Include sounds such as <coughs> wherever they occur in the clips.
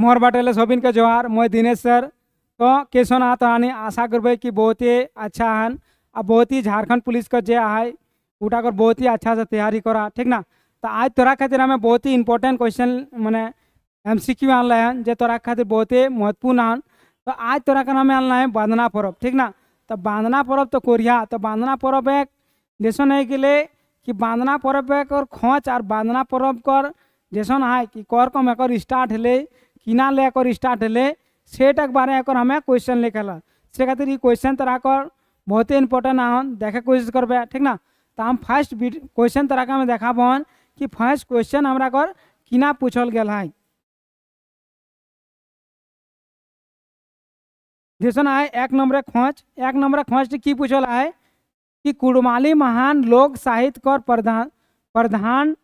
मोहर बाटेले सोबिन के जोहार मैं दिनेश सर। तो केसोना तो आशा करबे कि बहुत ही अच्छा हन अब बहुत ही झारखंड पुलिस का जे है उठा कर बहुत ही अच्छा से तैयारी करा, ठीक ना? तो आज तोरा खातिर हमें बहुत ही इंपॉर्टेंट क्वेश्चन मैंने एम सी क्यू आनल है जे तोरा खातिर बहुत ही महत्वपूर्ण हन। तो आज तोरा का नाम आनल है बांधना पर्व ठीक ना? तो बांधना पर्व तो कोरिया तो बांधना पर्व एक जैसा नहीं के लिए कि बांधना पर्व एक और खोच, और बांधना पर्व कर जैसा है कि कर कम एक स्टार्ट हेले किना ले एक स्टार्ट हेले सेट एक बारे एक हमें क्वेश्चन लेके से खातिर ये क्वेश्चन तरह कर बहुत ही इंपॉर्टेंट आहन देखे कोशिश करबे, ठीक ना? तो हम फ़र्स्ट क्वेश्चन तरह का देखा बहन कि फ़र्स्ट क्वेश्चन हमारा कर किना पूछल गया है। जैसा है, एक नंबर खोज। एक नंबर खोज की पूछल है कि कुड़माली महान लोक साहित्य कर प्रधान प्रधान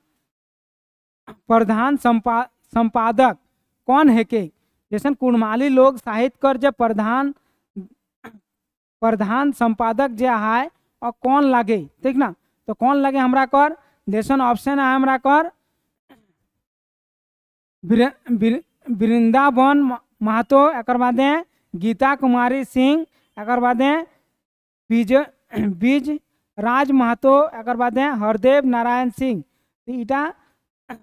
प्रधान संपा संपादक कौन है के? जैसे कुड़माली लोक साहित्य कर जब प्रधान प्रधान संपादक जे है और कौन लगे? ठीक ना? तो कौन लगे हमरा कर? जैसन ऑप्शन है हमरा कर। वृंदावन महतो एक बादे गीता कुमारी सिंह एक बादे बीज बीज राज महतो एक बादे हरदेव नारायण सिंह। तो इटा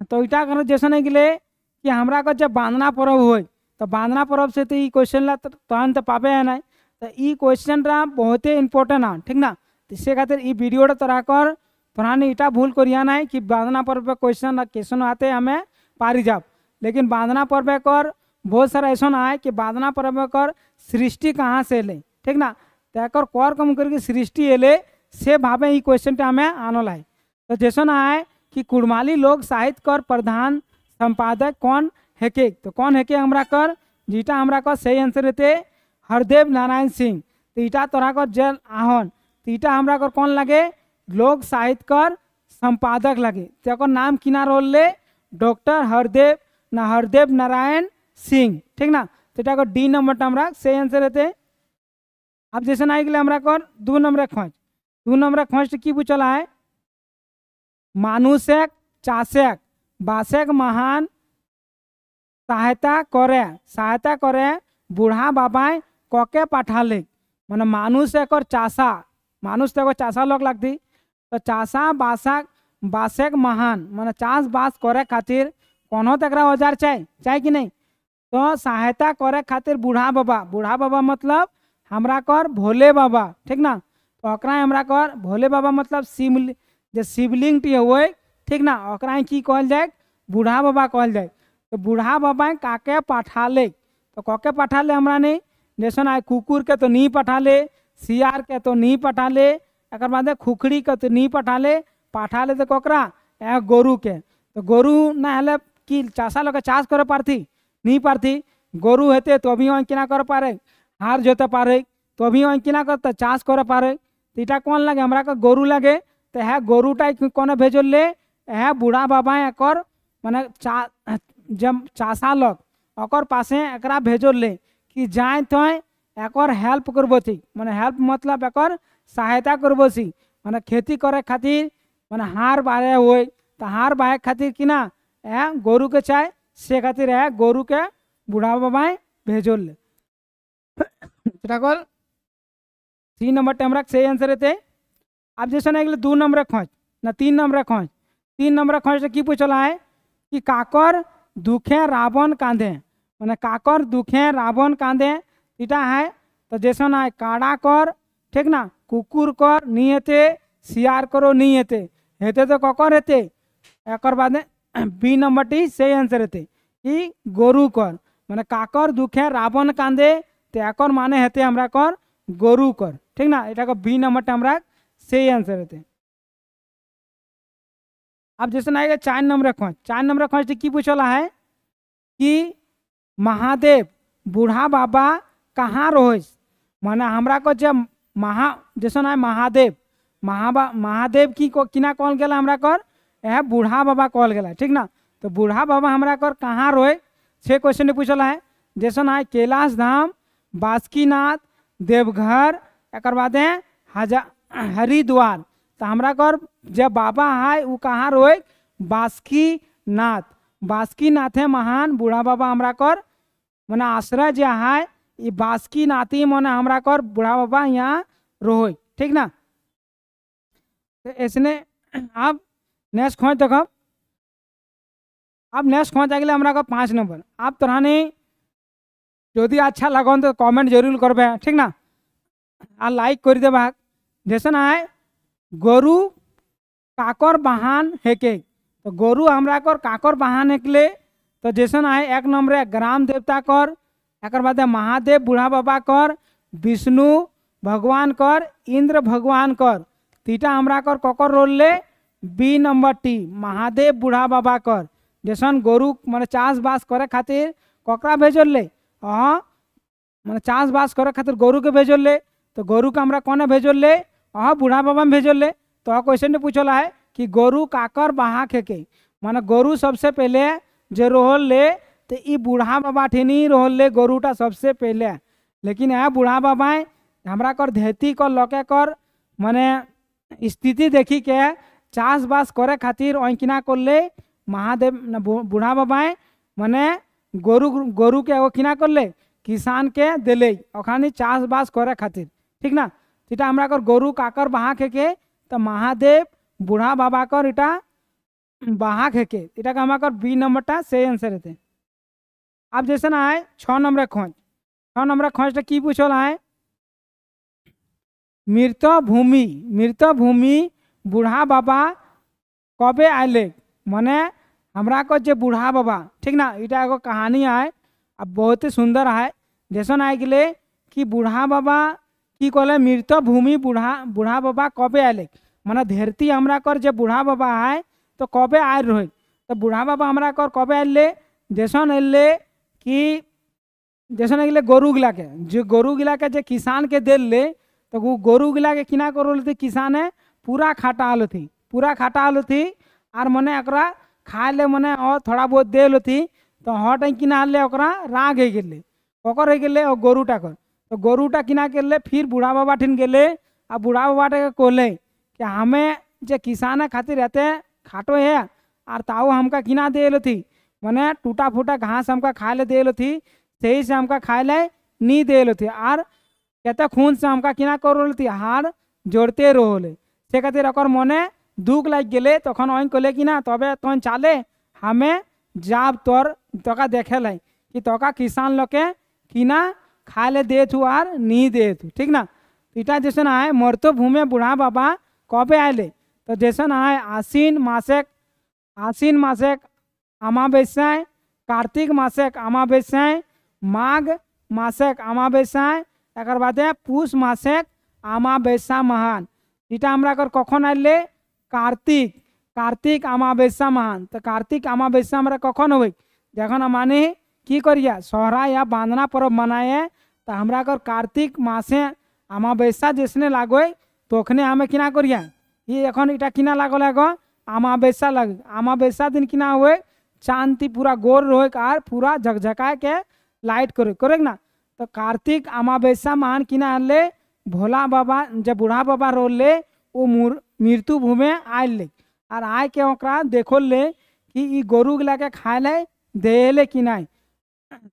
तो इटा कर जैसा नहीं गए कि हमरा जब बांधना पर्व हो तो बांधना पर्व से तो क्वेश्चन ला तहन तो पाबे है नहीं तो क्वेश्चन बहुत ही इंपॉर्टेंट है ठीक ना? इससे खातिर ये वीडियो तरह कर, पुरानी इटा भूल करिया नहीं कि बांधना पर्व पे क्वेश्चन क्वेश्चन आते हमें पारी जाब। लेकिन बांधना पर्व कर, बहुत सारा ऐसा है कि बांधना पर्व कर, सृष्टि कहाँ से ले ठीक ना? तो एक कर कम करके सृष्टि एले, से भावे ये क्वेश्चन हमें आनल है तो जैसा है कि कुड़माली लोग साहित्य कर प्रधान संपादक कौन है के? तो कौन है के हमरा कर? जीटा हमरा कर सही आंसर रहते हरदेव नारायण सिंह। तो ईटा तोरा कर जल आहन। तो ईटा हमरा कर कौन लगे? लोक साहित्य कर संपादक लगे। तो नाम किना रोल ले? डॉक्टर हरदेव ना, हरदेव नारायण सिंह। ठीक ना? तो डी नंबर हमारा सही आंसर रहते अब जैसे आई गए हमारा कर दो नंबर खोज। दो नंबर खोज की पूछल है मानुषक, चाषक। बासेक महान सहायता करे सहायता करे बूढ़ा बाबा कके पठाले। मान मानुष एक चाषा मानुष तो चाषा लोक लगती। तो चाषा बासा बासेक महान, मान चाष बास करे खातिर कोनो तकरा औज़ार चाहे चाहे कि नहीं? तो सहायता करे खातिर बूढ़ा बाबा बूढ़ा बाबा मतलब हमरा कर भोले बाबा, ठीक ना? तो हमरा कर भोले बाबा मतलब शिवलिंग जो शिवलिंग टी हुए ठीक ना? की कहल जाए बूढ़ा बाबा कहल जाए तो बूढ़ा बाबा काके पठाले तो कके पठाले हमरा नहीं जैसन आए कुकुर के तो नहीं पठा ले, सियार के तो नहीं पठा ले एक बाद खुखड़ी के तो नहीं पठा ले पठा ले तो ककरा? गोरु के। तो गोरु ना हेले कि चाषा लोग चाष करे पारती नहीं पारती गोरु हेते तो अभी वहीं किना कर पारे? हार जोते पारे। तो अभी वहीं किना करते? चाष करे पारे। तो इटा कौन लगे? हमरा का गोरु लगे। तो है गोरुटा कौन भेजल ले? है बूढ़ा बाबा एक मैंने चा जब चाषा लोग और पासे एक भेजल ले कि जाए तो एक हेल्प करबी मैंने हेल्प मतलब एक सहायता करबसी मैंने खेती करे खातिर मैंने हार बारे हो तो हार बाहे खातिर कि ना ए गोरु के चाय से खातिर है गोरु के बूढ़ा बाबाए भेजल कल, तीन नंबर टेमरा सही आंसर रहते अब जैसे ना दो नंबर खोज, ना तीन नंबर खोज। तीन नंबर खोज की पूछला है कि काकर दुखे रावण कांधे। मैंने काकर दुखे रावण कांदे इटा है। तो जैसा ना काड़ा कर, ठीक ना? कुकुर कर, नहीं हेते सियार करो, नहीं हेते हेते तो ककर हेते। एक बाद <clears throat> बी नंबर टी, सही आंसर हेते। कि गोरु कर। मैंने काकर दुखे रावण कांदे तो एक माने हेते हमरा कर, गोरु कर। ठीक ना? इटा को बी नंबर हमरा सही आंसर हेते। अब जैसे ना चार नंबर खोज, चार नंबर खोज की पूछला है कि महादेव, बूढ़ा बाबा कहाँ रोज? माना हमरा को जब महा, जैसा है महादेव, महाबा, महादेव की को, किना कॉल गया हमरा कर यह बूढ़ा बाबा कॉल गया ठीक ना? तो बूढ़ा बाबा हमरा कर कहाँ रोए छः क्वेश्चन पूछल है। जैसा है कैलाश धाम, बासुकीनाथ, देवघर एक बाद हजा, हरिद्वार। तो हमारा कर जब बाबा है वो कहाँ रोए? बासुकीनाथ। नाथ है महान बूढ़ा बाबा हमारा कर मना आश्रय जो है ये ही नाती मने हमारा कर बूढ़ा बाबा यहाँ रोए। ठीक ना? तो इसने अब नेक्स्ट खोज देख अब नेक्स्ट खोज आ गए हमारा कर पाँच नंबर। आप तोरा ने यदि अच्छा लगन तो कमेंट ज़रूर करबे। ठीक ना? आ लाइक कर देवा जैसे ना है गोरु काकर बहान है के तो गोरु हमरा कर काकर बहान है तो जैसन आए एक नंबर ग्राम देवता कर एक बाद महादेव, बूढ़ा बाबा कर, विष्णु भगवान कर, इंद्र भगवान कर। तीटा हमरा कर ककर रोल ले बी नंबर टी, महादेव, बूढ़ा बाबा कर। जैसन गोरु मैंने चास बास करे खातिर ककरा भेजल ले हाँ मैंने चाष बास करे खातिर गोरु के भेजल ले तो गोरु के हमरा कौन भेजल ले हाँ बूढ़ा बाबा में भेजले तो क्वेश्चन पूछला है कि गोरु काकर बहा खेके। माने गोरु सबसे पहले जो रोहल ले तो ई बूढ़ा बाबा ठेनी रोहल ले गरुटा सबसे पहले। लेकिन यहाँ बूढ़ा बाबा हमरा कर धैती कर, लके कर, माने स्थिति देखी के चाष बास करे खातिर किना करले महादेव बूढ़ा बाबाए, माने गोरु गोरु के किना करले किसान के दिले, ओखानी चाष बास करे खातिर। ठीक ना? इटा कर गोरु काकर बाहा खेके तो महादेव, बुढ़ा बाबा कर इटा बाहा खेके इटा हमारा बी नंबर टा से आंसर है अब जैसे ना आए छ नंबर खोज। छ नंबर खोज की पूछल आए मृत भूमि मृत भूमि बूढ़ा बाबा कबे आए मने हमारा को जो बूढ़ा बाबा, ठीक ना? इटा एगो कहानी आए अब बहुत ही सुंदर है जैसा आए गले कि बूढ़ा बाबा की कहले मृत भूमि बूढ़ा बूढ़ा बाबा कबे आले मने, धरती हमरा कर जे बूढ़ा बाबा है तो कबे आए रहे? तो बूढ़ा बाबा हमरा कर कबे आले जैसन अले कि, जैसन एगले गरु गिलाके। जो गरु गिलाके जे किसान के दिल ले तो वो गरु गिलाके किना करो किसाने पूरा खाटा आलो थी पूरा खाटा आलो थी आर मने एकरा खाए ले मने और थोड़ा बहुत दे थी तो हट किना ओकरा राग हो गेले। ओकर हो गेले और गरुटा कर तो गोरुटा किना के फिर बूढ़ा बाबा ठिन गेले आ बूढ़ा बाबा टे कहले कि हमें जे किसान खातिर रहते खाटो है और ताऊ हमका किना दे थी। मने टूटा फूटा घास हमका खाए ले दे थी सही से हमका खाए ले नी दे थी। आर कहते खून से हमका किना कर थी, हार जोड़ते रहोले से खातिर ओकर मने दुख लग गेले, तखन ओइन कहले कि ना, तबे तहन चाले, हमें जाब तोर, तोका देखे कि तोका किसान लोग के किना ખાલે आर આર दे દેથું ठीक ना? तो ईटा जैसन आए, मरतो भूमे बूढ़ा बाबा कबे आए तो जैसन आए आश्विन मासेक, आसीन मासेक अमावस्याएँ कार्तिक मासेक अमावस्याएँ माघ मासेक अमावस्याएँ एक बाद पूस मासेक अमावस्या महान। इटा हमारा कर कखन आए कार्तिक कार्तिक अमावस्या महान। तो कार्तिक अमावस्या हमारा कखन हो जखन माने की करिए? सोहरा या बांधना पर्व मनाए तो हमारा अगर कार्तिक मासे अमावस्या जैसने लागो तोखने हमें किना करिए? ये अखन इटा किना लागल एगो अमावस्या लग, अमावस्या दिन किना हुए, चांदी पूरा गोर रोए आर पूरा झकझका के लाइट करे करे ना? तो कार्तिक अमावस्या महान किना हल्ले, भोला बाबा, जब बूढ़ा बाबा रोल ले वो मृत्यु भूमि आयल ले। और आय के ओकरा देखो ले कि गोरु गोरू के खाए ले दे ले कि नहीं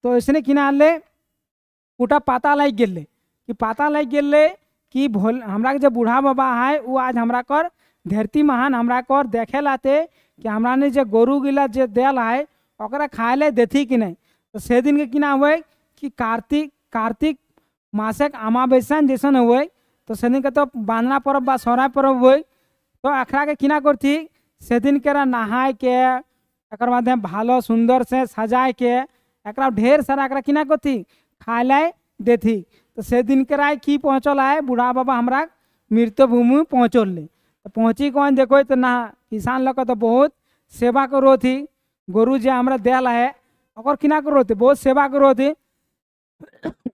तो इसने किना ले उटा पता लग गेले कि पता लग गेले कि भोल, हमरा के जब बूढ़ा बाबा है वो आज हमरा कर धरती महान हमरा कर देखे लाते कि हमरा ने जे गोरु गिला जे देल है, ओकरा खाए ले देती कि नहीं। तो से दिन के किना हुए कि कार्तिक कार्तिक मासक अमावस्या जैसन हुए तो सेदिन के तो बांधना पर्व बा, सोहरा पर्व हुए। तो अखरा के किना करती सेदिन के नहाय के एक भालो सुंदर से सजाए के एक ढेर सारा एकरा किना करती खाए लाए देती तो से दिन के राय की पहुँचल है बूढ़ा बाबा हमरा मृत्यु भूमि पहुँचल तो पहुँची कौन? देखो तो ना किसान लोग तो बहुत सेवा करो थी गोरु जे हमरा दिल है और किना करो थी बहुत सेवा करो थी <coughs>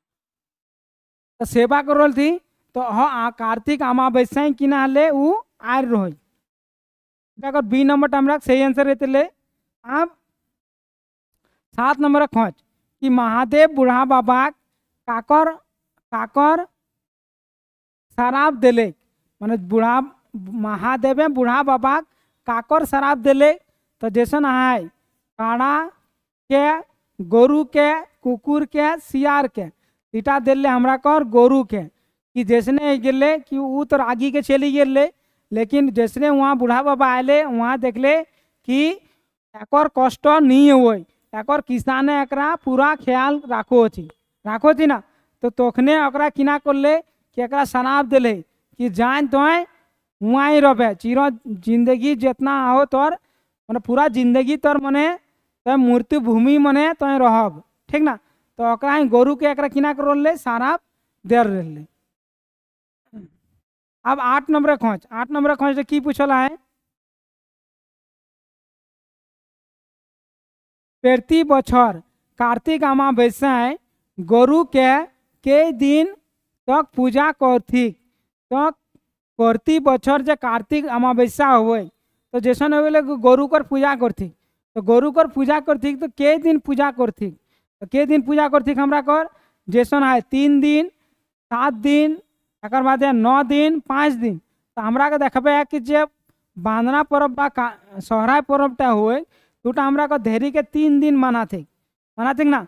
तो सेवा करोल थी तो हाँ कार्तिक अमावस्या किना हले उ आर रही। बी नंबर हमरा सही आंसर ले। अब सात नंबर खोज कि महादेव बूढ़ा बाबा काकर काकर शराब दिले माने बूढ़ा महादेव बूढ़ा बाबा काकर शराब दिले तो जैसन है काड़ा के गोरु के कुकुर के सियार के तीटा दिले हमरा कर गोरु के कि जैसने गेले कि ऊ तो रागी के चली गेले लेकिन जैसने वहाँ बूढ़ा बाबा आए वहाँ देखले कि एक कष्ट नहीं हो एक किसाने एकरा पूरा ख्याल राखो थी राखो थी ना? तो तोखने ओकरा किना करले कि एकरा शराब दिले कि जान तो हुआ ही रहे चिरो ज़िंदगी जितना आओ तोर, मैंने पूरा ज़िंदगी तोर मने तो मृत्यु भूमि मने तो रहब। ठीक ना? तो ही गोरु के एकरा किना कर शराब देर रहे अब आठ नंबर खोज आठ नंबर खोज की पूछला है? प्रति बछर कार्तिक अमावस्याय गोरु के के दिन तक पूजा करती तो प्रति बछर जे कार्तिक अमावस्या हुए तो जैसन हो गए गोरु कर पूजा करती तो गरु कर पूजा करती तो के दिन पूजा करती तो के दिन पूजा करती हमरा कर? जैसन है तीन दिन, सात दिन एक बाद नौ दिन, पाँच दिन। तो हमरा के देखबे कि जे बांधना पर्व बा सहराय पर्वटा हुए को धेरी के तीन दिन मना थे मना थे ना?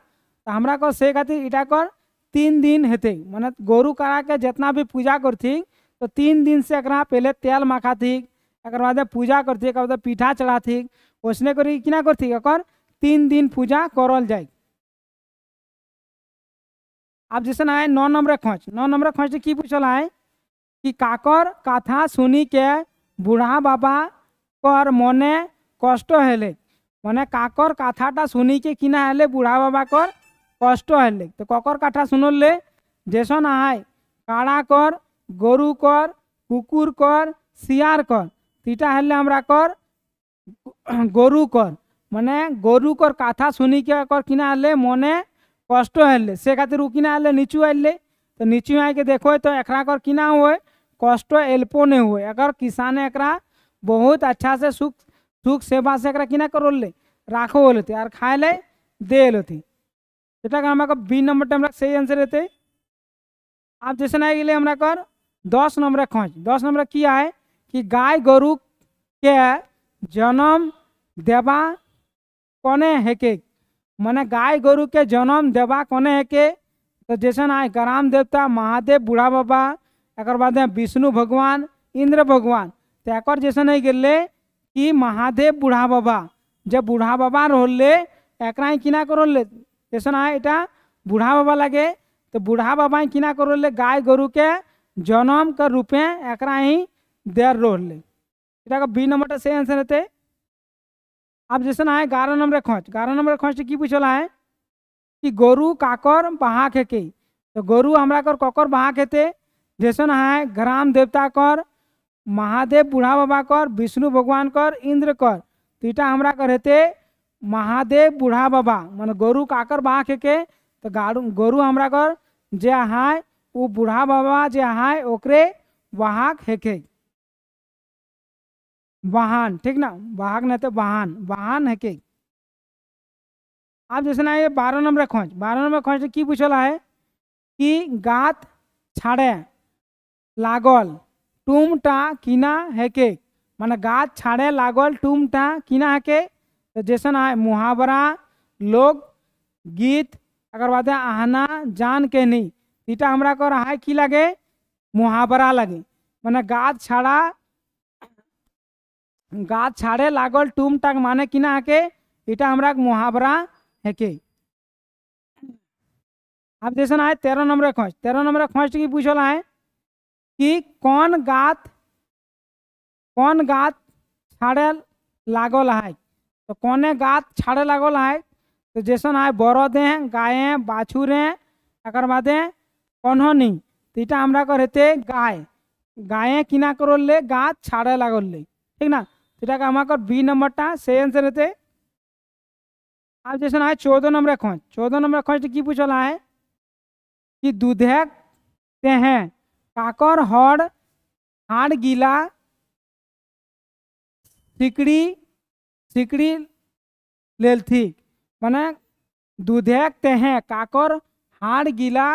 तो हमरा को से खातिर इटा कर तीन दिन हेते माने गोरु करा के जितना भी पूजा करती तो तीन दिन से एकरा पहले तेल माखा थी एक बाद पूजा करती एक पीठा चढ़ा थी वैसने करी कि करती एक तीन दिन पूजा करल जाए अब जैसे आए नौ नंबर खोज नौ नंबर खोज की पूछल है कि काकर कथा सुनी के बूढ़ा बाबा कर मने कष्ट हेले মানে কাকর কাথাটা শুনিকে কিনা হলে বুড়া বাবাকর কষ্ট হলে তো ককর কাঠা শুনলে যেসন আহায় কাড়া কর গরু কর কুকুর কর শিয়ার কর তিটা হলে আমরা কর গরু কর মানে গরু কর কাথা শুনিকে কর কিনা হলে মনে কষ্ট হলে সে খাতির কিনা হলে নিচু আইলে तो नीचू आके देखो तो एक कि ना हुए कष्ट एल्पो नहीं हुए अगर किसान एक बहुत अच्छा से सुख सुख सेवा से एकरा किना करले राखो लेते और खाए ले दे लेते এটা আমাকে বি নম্বরটা আমরা সেই आंसर रहते आप जैसे ना गए हमरा कर दस नंबर खोज दस नंबर किया है कि गाय गोरु के जन्म देवा कौने है के मैंने गाय गोरु के जन्म देवा कौने है के तो जैसे ना ग्राम देवता महादेव बूढ़ा बाबा एक बाद विष्णु भगवान इंद्र भगवान तो एक जैसे नहीं गए कि महादेव बूढ़ा बाबा, जब बूढ़ा बाबा रोले एक किना करो ले ऐसा ना बूढ़ा बाबा लगे तो बूढ़ा बाबा किना करो गाय गोरु के जन्म के रूपे एक ही देर रोले इटा बी नंबर से आंसर रहते अब जैसे ना है, ग्यारह नंबर खोज। ग्यारह नंबर खोज से की पूछला है? कि गोरु काकर बहा खेके तो गोरु हमरा कर ककर बहा खेते जैसे ना है, ग्राम देवता कर महादेव बूढ़ा बाबा कर, विष्णु भगवान कर, इंद्र कर। तीटा हमरा कहते महादेव बूढ़ा बाबा, मान गोरु काकर बहा के तो गोरु हमरा कर, जे हाय वो बूढ़ा बाबा जे हाय ओकरे वाहक हेके। वाहन, ठीक ना? वाहक नहीं तो वाहन वाहन हेके। आप जैसे ना ये बारह नंबर खोज। बारह नंबर खोज की पूछला है कि गात छाड़े, लागल। टूमटा किना हेके माने गात छाड़े लागल टूमटा किना हेके तो जैसन है मुहावरा, लोग, गीत, अगर बात है आहना, जान के नहीं। तीटा हमरा कर है की लगे? मुहावरा लगे। माने गात छाड़ा गात छाड़े लागल टूम टाक माने किना हके इटा हमरा मुहावरा है के। अब जैसे है तेरह नंबर खोज। तेरह नंबर खोज की पूछल है कि कौन गात कौन गात छाड़े लागल है? तो कौने गात छाड़े लागल है? तो जैसन है, बरद हैं, गाय हैं, बाछुर हैं कन्हनी। तो इटा हमरा कहते गाय। गाय किना करले गात छाड़े लागल ले। ठीक ना? तो इटा हमारे बी नंबरटा, से आंसर रहते। अब जैसे है, चौदह नंबर खोज चौदह नंबर खोज की पूछला है? कि दूधे ते हैं। काकर, हड़, हाड़, गीला, सिकड़ी सिकड़ी लेल थी माने दूधेक ते हैं काकर, हाड़, गीला,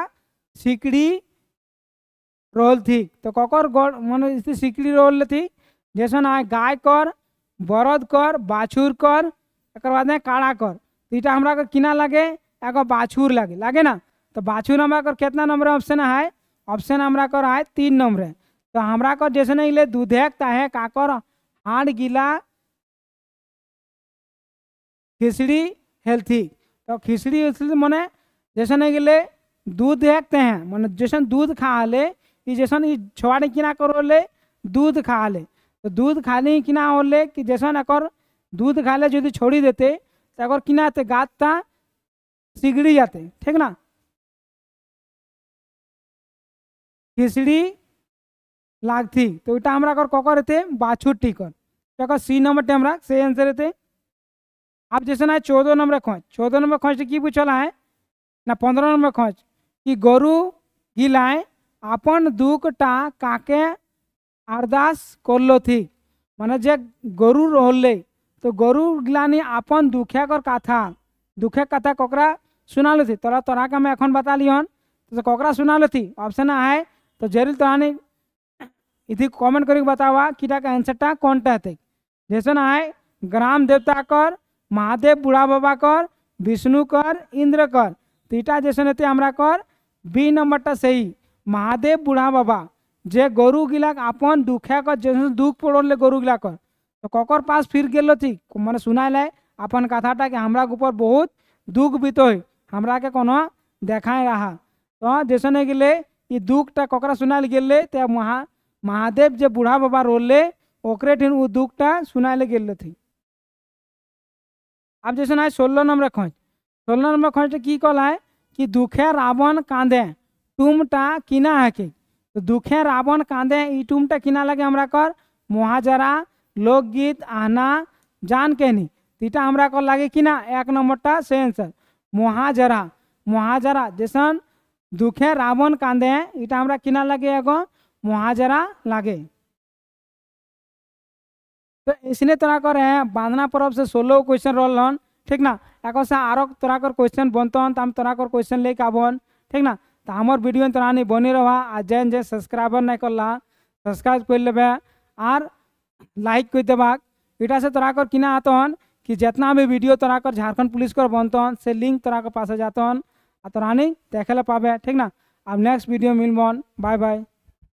सिकड़ी रोल थी तो ककर माने सिकड़ी रोल थी जैसे ना गाय कर, बरद कर, बाछुर कर एक बाद में काड़ा कर। तीटा हमरा किना लगे एगो बाछुर लगे। लगे ना? तो बाछुर हमरा कितना नंबर ऑप्शन है? ऑप्शन हमरा कर है तीन नंबर है। तो हमरा कर जैसे नहीं ले दूधेक ताहे काकर हाड़ गीला खिचड़ी हेल्थी। तो खिचड़ी हेल्थी मने जैसे नहीं गेले दूध देखते हैं। मैंने जैसे दूध खा ले, कि जैसन ई छोड़े किना करो ले, दूध खा ले। तो दूध खाली किना हो ले, कि जैसन अकर दूध खा ले यदि छोड़ी देते तो अगर किना ते गाता, सिगड़ी जाते। ठीक ना? खिचड़ी लागती तो यहाँ हमारा ककर रहते बाछुर टिकर सी नंबर टे हमारा, से आंसर एते। आप जैसे ना चौदह नंबर खोज। चौदह नंबर खोज की पूछला है ना, पंद्रह नंबर खोज। कि गोरु गिलाए अपन दुख टा काके अरदास करलो थी। मान जे गोरु रहले तो गोरु गिलानी अपन दुखे कर कथा, दुखे कथा ककरा सुनालो थी? तोरा तोरा के मैं एखन बता लियन तो ककरा सुनालो थी? ऑप्शन है तो ज़रूर तोने इधर कमेंट करके बतावा कि आंसर टा कौन टा है जैसे ना है ग्राम देवता कर, महादेव बूढ़ा बाबा कर, विष्णु कर, इंद्र कर। तो इटा जैसे हेतु हमारा कर बी नंबर टा सही। महादेव बूढ़ा बाबा, जे गोरु गिलाक अपन दुखा कर जैसे दुख पड़ोल ले गोरु गिला कर। तो ककर पास फिर गलो थी, मैंने सुना है अपन कथा टा कि हमारा ऊपर बहुत दुख बीत है हमारा के को देखा रहा। तो जैसे गले ये दुखटा ककरा सुनाइल गेले ते महा, महादेव जे बूढ़ा बाबा रोले ओकरे ठिन उ दुखटा सुनाइले गेल थी अब जैसे ना सोलह नंबर खोज सोलह नंबर खोज की कहला है कि दुखे रावण कांदे, टूमटा किना है के तो दुखे रावण कांदे, ई टूमटा किना लगे हमरा कर, मुहाजरा, लोकगीत आहना जान कहनी तीटा हमरा कर लागे किना, एक नंबरटा से आंसर मुहाजरा मुहाजरा, जैसन दुखे रावण कांदे, इटा हमरा किना लगे एगो? मुहाजरा लागे। तो इसने तरह कर, है, बांधना पर्व से सोलह क्वेश्चन रोल हन ठीक ना? एक से आरो तरह कर क्वेश्चन बनतन तो हम तरह कर क्वेश्चन लेके आबन, ठीक ना? तो हमार वीडियो तरह नहीं बनी रहा, आ जैन जे सब्सक्राइबर नहीं करला सब्सक्राइब कर लेबे, आर लाइक कर देबाक। इटा से तरह कर किना आतन कि जितना भी वीडियो तरह कर झारखंड पुलिस कर बनतन, से लिंक तरह के पास जातन। आ तो रानी देखे पाबे ठीक ना अब नेक्स्ट वीडियो मिलबन बाय बाय